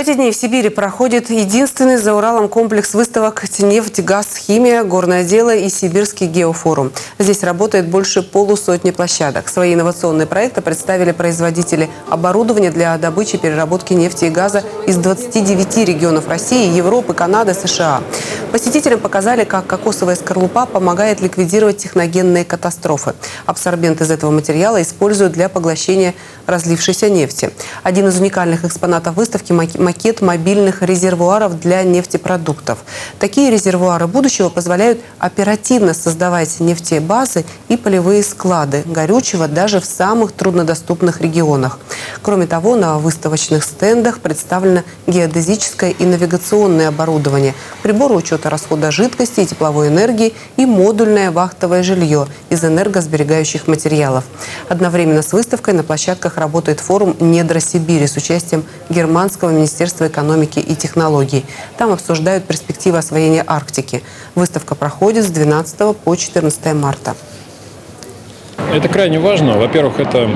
Эти дни в Сибири проходит единственный за Уралом комплекс выставок «Нефть, газ, химия», «Горное дело» и «Сибирский геофорум». Здесь работает больше полусотни площадок. Свои инновационные проекты представили производители оборудования для добычи и переработки нефти и газа из 29 регионов России, Европы, Канады, США. Посетителям показали, как кокосовая скорлупа помогает ликвидировать техногенные катастрофы. Абсорбент из этого материала используют для поглощения разлившейся нефти. Один из уникальных экспонатов выставки – макет мобильных резервуаров для нефтепродуктов. Такие резервуары будущего позволяют оперативно создавать нефтебазы и полевые склады горючего даже в самых труднодоступных регионах. Кроме того, на выставочных стендах представлено геодезическое и навигационное оборудование, приборы учета расхода жидкости и тепловой энергии и модульное вахтовое жилье из энергосберегающих материалов. Одновременно с выставкой на площадках работает форум «Недра Сибири» с участием германского Министерства экономики и технологий. Там обсуждают перспективы освоения Арктики. Выставка проходит с 12 по 14 марта. Это крайне важно. Во-первых, это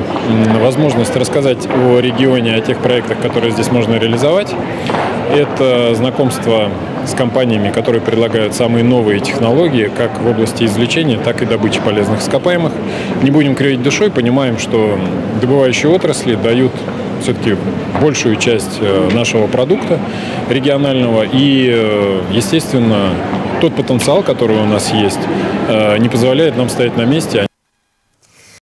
возможность рассказать о регионе, о тех проектах, которые здесь можно реализовать. Это знакомство с компаниями, которые предлагают самые новые технологии, как в области извлечения, так и добычи полезных ископаемых. Не будем кривить душой, понимаем, что добывающие отрасли дают все-таки большую часть э, нашего продукта регионального. И, э, естественно, тот потенциал, который у нас есть, э, не позволяет нам стоять на месте.